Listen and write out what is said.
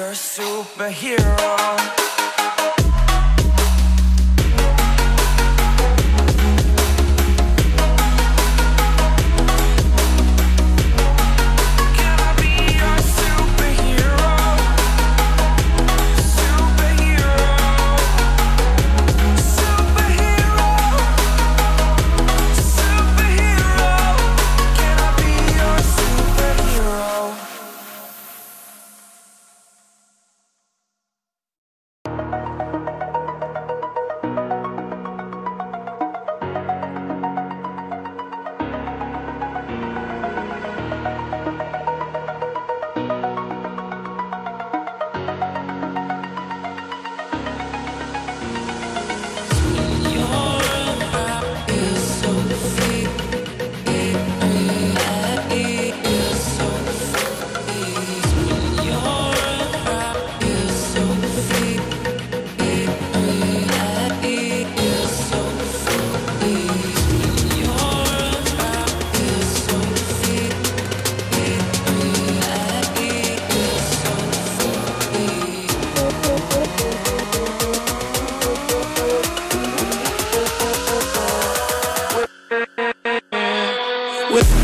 a superhero. With